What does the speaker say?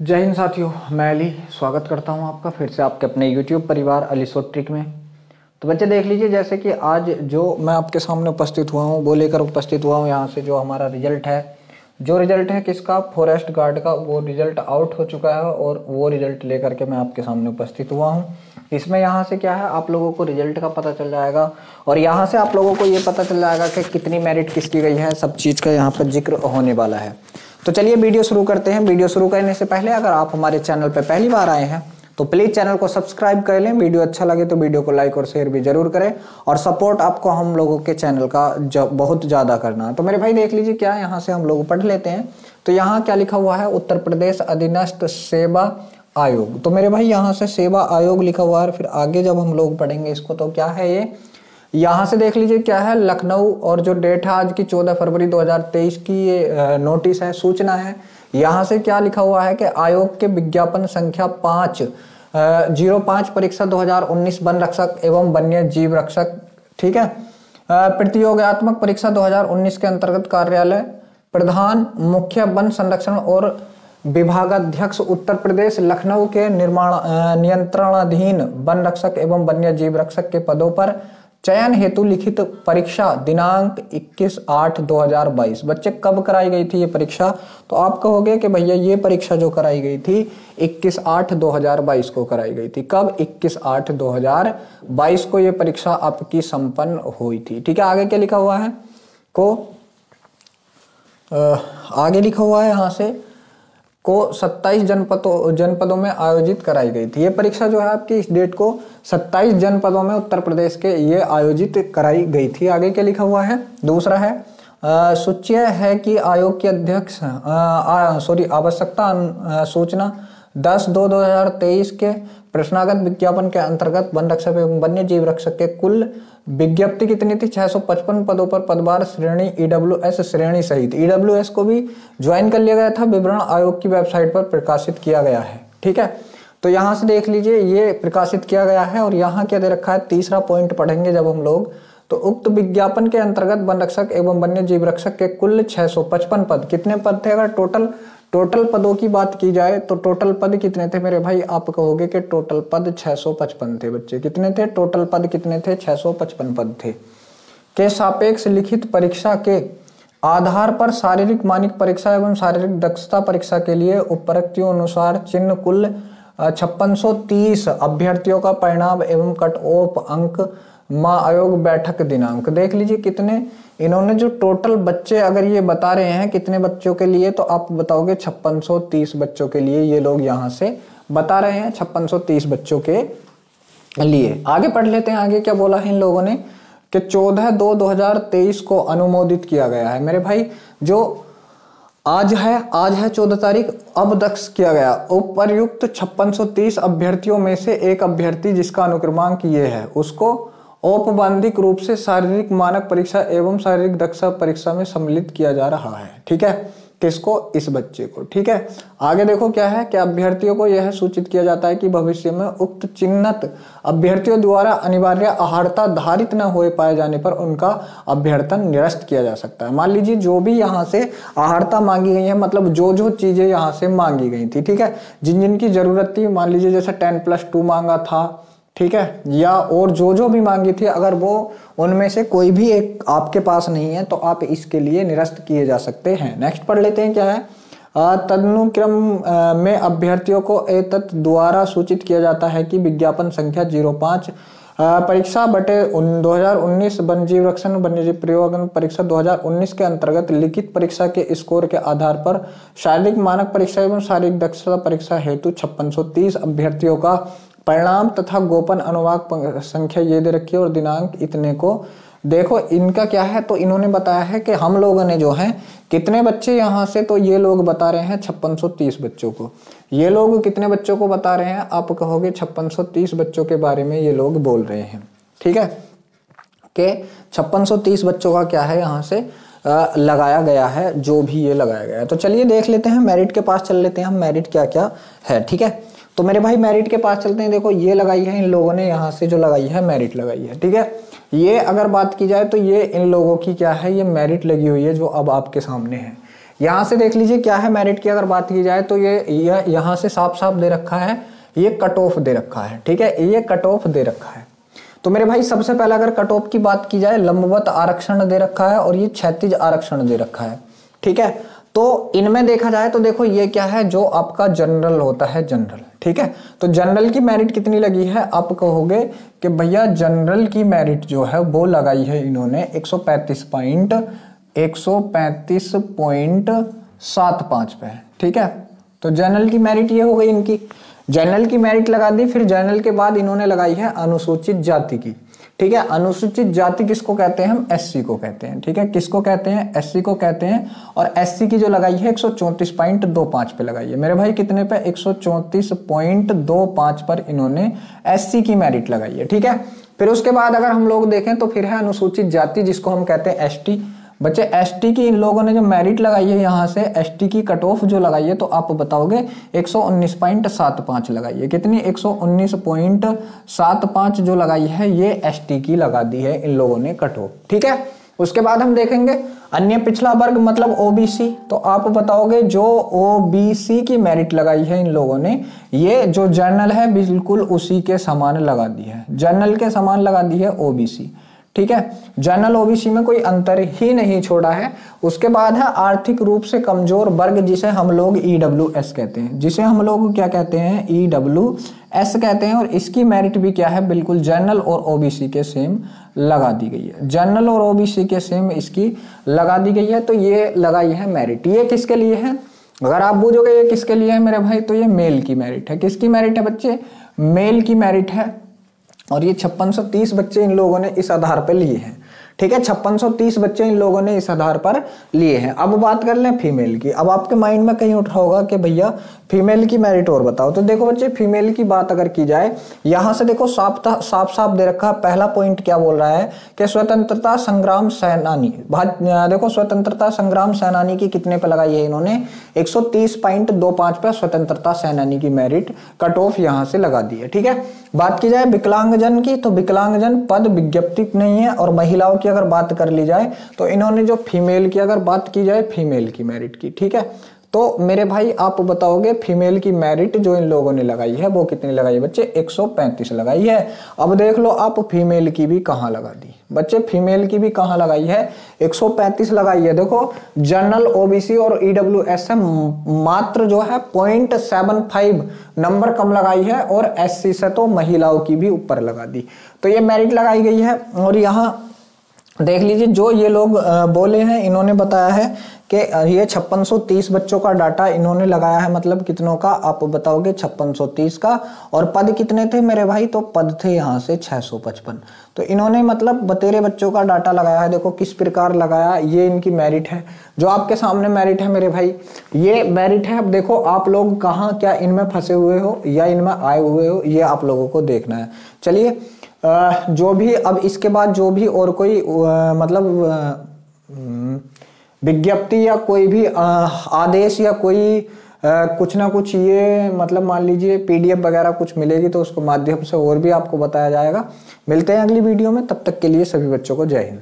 जय हिंद साथियों, मैं अली, स्वागत करता हूँ आपका फिर से आपके अपने YouTube परिवार अली सो ट्रिक में। तो बच्चे देख लीजिए, जैसे कि आज जो मैं आपके सामने उपस्थित हुआ हूँ, वो लेकर उपस्थित हुआ हूँ यहाँ से जो हमारा रिज़ल्ट है। जो रिज़ल्ट है किसका? फॉरेस्ट गार्ड का, वो रिज़ल्ट आउट हो चुका है और वो रिज़ल्ट लेकर के मैं आपके सामने उपस्थित हुआ हूँ। इसमें यहाँ से क्या है? आप लोगों को रिज़ल्ट का पता चल जाएगा और यहाँ से आप लोगों को ये पता चल जाएगा कि कितनी मेरिट किसकी गई है, सब चीज़ का यहाँ पर ज़िक्र होने वाला है। तो चलिए वीडियो शुरू करते हैं। वीडियो शुरू करने से पहले अगर आप हमारे चैनल पर पहली बार आए हैं तो प्लीज़ चैनल को सब्सक्राइब कर लें। वीडियो अच्छा लगे तो वीडियो को लाइक और शेयर भी ज़रूर करें और सपोर्ट आपको हम लोगों के चैनल का बहुत ज़्यादा करना है। तो मेरे भाई देख लीजिए क्या यहाँ से हम लोग पढ़ लेते हैं। तो यहाँ क्या लिखा हुआ है? उत्तर प्रदेश अधीनस्थ सेवा आयोग। तो मेरे भाई यहाँ से सेवा आयोग लिखा हुआ है फिर आगे जब हम लोग पढ़ेंगे इसको तो क्या है ये? यहाँ से देख लीजिए क्या है, लखनऊ और जो डेट है आज की 14 फरवरी 2023 की ये नोटिस है, सूचना है। यहाँ से क्या लिखा हुआ है कि आयोग के विज्ञापन संख्या पाँच ज़ीरो पाँच परीक्षा 2019 वन रक्षक एवं वन्य जीव रक्षक, ठीक है? प्रतियोगात्मक परीक्षा 2019 के अंतर्गत कार्यालय, प्रधान मुख्य वन संरक्षण और विभागाध्यक्ष उत्तर प्रदेश, लखनऊ के निर्माण नियंत्रणाधीन वन रक्षक एवं वन्य जीव रक्षक के पदों पर चयन हेतु लिखित परीक्षा दिनांक 21 आठ 2022 बच्चे कब कराई गई थी ये परीक्षा? तो आप कहोगे कि भैया ये परीक्षा जो कराई गई थी 21 आठ 2022 को कराई गई थी। कब? 21 आठ 2022 को ये परीक्षा आपकी संपन्न हुई थी। ठीक है आगे क्या लिखा हुआ है? को आ, आगे लिखा हुआ है यहाँ से। को 27 जनपदों जनपदों में आयोजित कराई गई थी। ये परीक्षा जो है आपकी इस डेट को 27 जनपदों में उत्तर प्रदेश के ये आयोजित कराई गई थी। आगे क्या लिखा हुआ है? दूसरा है सूच्य है कि आयोग के अध्यक्ष सॉरी, आवश्यकता सूचना दस दो दो हज़ार तेईस के प्रश्नागत विज्ञापन के अंतर्गत वन रक्षक एवं वन्य जीव रक्षक के कुल विज्ञप्ति कितनी थी? 655 पदों पर पदभार श्रेणी ईडब्ल्यूएस श्रेणी सहित। ईडब्ल्यूएस को भी ज्वाइन कर लिया गया था। विवरण आयोग की वेबसाइट पर प्रकाशित किया गया है। ठीक है? तो यहाँ से देख लीजिए, ये प्रकाशित किया गया है और यहाँ क्या दे रखा है? तीसरा पॉइंट पढ़ेंगे जब हम लोग। तो उक्त विज्ञापन के अंतर्गत वन रक्षक एवं वन्य जीव रक्षक के कुल 655 पद। कितने पद थे अगर? टोटल टोटल पदों की बात की जाए तो टोटल पद कितने थे मेरे भाई? आप कहोगे कि टोटल पद 655 थे बच्चे। कितने थे? टोटल पद कितने थे? 655 पद थे। के सापेक्ष लिखित परीक्षा के आधार पर शारीरिक मानिक परीक्षा एवं शारीरिक दक्षता परीक्षा के लिए उपरक्तियों अनुसार चिन्ह कुल छप्पन अभ्यर्थियों का परिणाम एवं कट ऑफ़ अंक माँ आयोग बैठक दिनांक। देख लीजिए कितने, इन्होंने जो टोटल बच्चे अगर ये बता रहे हैं कितने बच्चों के लिए तो आप बताओगे छप्पन बच्चों के लिए ये लोग यहाँ से बता रहे हैं छप्पन बच्चों के लिए। आगे पढ़ लेते हैं, आगे क्या बोला है इन लोगों ने? कि चौदह दो दो हज़ार तेईस को अनुमोदित किया गया है। मेरे भाई, जो आज है आज है चौदह तारीख, अब दक्ष किया गया। उपरयुक्त छप्पन अभ्यर्थियों में से एक अभ्यर्थी जिसका अनुक्रमांक ये है, उसको औपबंधिक रूप से शारीरिक मानक परीक्षा एवं शारीरिक दक्षता परीक्षा में सम्मिलित किया जा रहा है। ठीक है? किसको? इस बच्चे को। ठीक है? आगे देखो क्या है कि अभ्यर्थियों को यह सूचित किया जाता है कि भविष्य में उक्त चिन्हित अभ्यर्थियों द्वारा अनिवार्य आहारता धारित न हो पाए जाने पर उनका अभ्यर्थन निरस्त किया जा सकता है। मान लीजिए जो भी यहाँ से आहारता मांगी गई है मतलब जो जो चीज़ें यहाँ से मांगी गई थी। ठीक है? जिन जिन की ज़रूरत थी, मान लीजिए जैसे टेन प्लस टू मांगा था ठीक है? या और जो जो भी मांगी थी, अगर वो उनमें से कोई भी एक आपके पास नहीं है तो आप इसके लिए निरस्त किए जा सकते हैं। नेक्स्ट पढ़ लेते हैं क्या है? तदनुक्रम में अभ्यर्थियों को एतत् द्वारा सूचित किया जाता है कि विज्ञापन संख्या ज़ीरो पाँच परीक्षा बटे हज़ार उन्नीस वन्यजीव रक्षण वन्यजीव प्रयोग परीक्षा 2019 के अंतर्गत लिखित परीक्षा के स्कोर के आधार पर शारीरिक मानक परीक्षा एवं शारीरिक दक्षता परीक्षा हेतु छप्पन अभ्यर्थियों का परिणाम तथा गोपन अनुवाद संख्या ये दे रखी है और दिनांक इतने को। देखो इनका क्या है? तो इन्होंने बताया है कि हम लोगों ने जो है कितने बच्चे यहाँ से? तो ये लोग बता रहे हैं छप्पन बच्चों को। ये लोग कितने बच्चों को बता रहे हैं? आप कहोगे छप्पन बच्चों के बारे में ये लोग बोल रहे हैं। ठीक है? कि छप्पन बच्चों का क्या है यहाँ से? आ, लगाया गया है जो भी ये लगाया गया है। तो चलिए देख लेते हैं मेरिट के पास चल लेते हैं हम मेरिट क्या क्या है ठीक है? तो मेरे भाई मेरिट के पास चलते हैं। देखो, ये लगाई है इन लोगों ने, यहाँ से जो लगाई है मेरिट लगाई है, ठीक है? ये अगर बात की जाए तो ये इन लोगों की क्या है? ये मेरिट लगी हुई है जो अब आपके सामने है। यहाँ से देख लीजिए क्या है मेरिट की अगर बात की जाए तो ये यहाँ से साफ़ साफ़ दे रखा है। ये कट ऑफ़ दे रखा है, ठीक है? ये कट ऑफ़ दे रखा है। तो मेरे भाई, सबसे पहले अगर कट ऑफ़ की बात की जाए, लंबवत आरक्षण दे रखा है और ये क्षैतिज आरक्षण दे रखा है, ठीक है? तो इनमें देखा जाए तो देखो ये क्या है, जो आपका जनरल होता है जनरल ठीक है? तो जनरल की मेरिट कितनी लगी है? आप कहोगे कि भैया जनरल की मेरिट जो है वो लगाई है इन्होंने 135 पॉइंट 135 पॉइंट सात पाँच पे, ठीक है? तो जनरल की मेरिट ये हो गई इनकी। जनरल की मेरिट लगा दी, फिर जनरल के बाद इन्होंने लगाई है अनुसूचित जाति की। ठीक है, अनुसूचित जाति किसको कहते हैं हम? एससी को कहते हैं, ठीक है? किसको कहते हैं? एससी को कहते हैं। और एससी की जो लगाई है, एक पे लगाई है। मेरे भाई, कितने पे? एक पर इन्होंने एससी की मेरिट लगाई है, ठीक है? फिर उसके बाद अगर हम लोग देखें तो फिर है अनुसूचित जाति, जिसको हम कहते हैं एसटी बच्चे एसटी की इन लोगों ने जो मेरिट लगाई है यहाँ से एसटी की कट ऑफ़ जो लगाई है तो आप बताओगे 119.75 लगाई है। कितनी? 119.75 जो लगाई है, ये एसटी की लगा दी है इन लोगों ने कट ऑफ़ ठीक है? उसके बाद हम देखेंगे, अन्य पिछला वर्ग मतलब ओबीसी तो आप बताओगे, जो ओबीसी की मेरिट लगाई है इन लोगों ने, ये जो जर्नल है, बिल्कुल उसी के समान लगा दी है। जर्नल के समान लगा दी है ओबीसी ठीक है? जनरल ओबीसी में कोई अंतर ही नहीं छोड़ा है। उसके बाद है, आर्थिक रूप से कमज़ोर वर्ग जिसे हम लोग ईडब्ल्यू e कहते हैं। जिसे हम लोग क्या कहते हैं? ईडब्ल्यू e एस कहते हैं और इसकी मेरिट भी क्या है? बिल्कुल जनरल और ओबीसी के सेम लगा दी गई है। जनरल और ओबीसी के सेम इसकी लगा दी गई है तो ये लगाई है मेरिट ये किसके लिए है? अगर आप पूछोगे ये किसके लिए है मेरे भाई तो ये मेल की मेरिट है। किसकी मेरिट है बच्चे? मेल की मेरिट है। और ये छप्पन बच्चे इन लोगों ने इस आधार पर लिए हैं। ठीक है, छप्पन बच्चे इन लोगों ने इस आधार पर लिए हैं। अब बात कर लें फीमेल की। अब आपके माइंड में कहीं उठा होगा कि भैया, फीमेल की मेरिट और बताओ। तो देखो बच्चे, फीमेल की बात अगर की जाए, यहाँ से देखो साफ़ साफ़ साफ़ दे रखा पहला पॉइंट क्या बोल रहा है कि स्वतंत्रता संग्राम सेनानी देखो स्वतंत्रता संग्राम सेनानी की कितने पे लगाई है इन्होंने? 130.25 पे स्वतंत्रता सेनानी की मेरिट कट ऑफ़ यहाँ से लगा दी है। ठीक है? बात की जाए विकलांगजन की तो विकलांगजन पद विज्ञप्ति नहीं है और महिलाओं की अगर बात कर ली जाए तो इन्होंने जो फीमेल की अगर बात की जाए फीमेल की मेरिट की, ठीक है? तो मेरे भाई, आप बताओगे फीमेल की मेरिट जो इन लोगों ने लगाई है, वो कितनी लगाई? है बच्चे 135 लगाई है। अब देख लो आप फीमेल की भी कहाँ लगा दी? बच्चे फीमेल की भी कहाँ लगाई है? 135 लगाई है। देखो जनरल ओबीसी और ईडब्ल्यू एस एम मात्र जो है पॉइंट सेवन फाइव नंबर कम लगाई है और एस से तो महिलाओं की भी ऊपर लगा दी। तो ये मेरिट लगाई गई है और यहाँ देख लीजिए, जो ये लोग बोले हैं, इन्होंने बताया है कि ये छप्पन बच्चों का डाटा इन्होंने लगाया है मतलब कितनों का, आप बताओगे छप्पन का, और पद कितने थे मेरे भाई? तो पद थे यहाँ से 655 तो इन्होंने मतलब बतेरे बच्चों का डाटा लगाया है, देखो किस प्रकार लगाया, ये इनकी मेरिट है। जो आपके सामने मेरिट है मेरे भाई, ये मेरिट है, अब देखो आप लोग कहाँ, क्या इनमें फंसे हुए हो, या इनमें आए हुए हो, ये आप लोगों को देखना है। चलिए जो भी, अब इसके बाद जो भी और कोई मतलब विज्ञप्ति या कोई भी आदेश या कोई कुछ ना कुछ ये मतलब मान लीजिए पीडीएफ वगैरह कुछ मिलेगी तो उसको माध्यम से और भी आपको बताया जाएगा। मिलते हैं अगली वीडियो में, तब तक के लिए सभी बच्चों को जय हिंद।